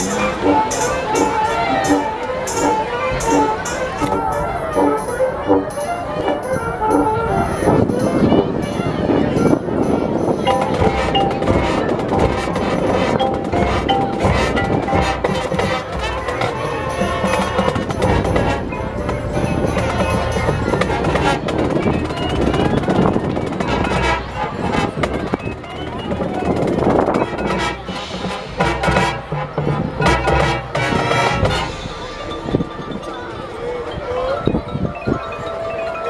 Yeah.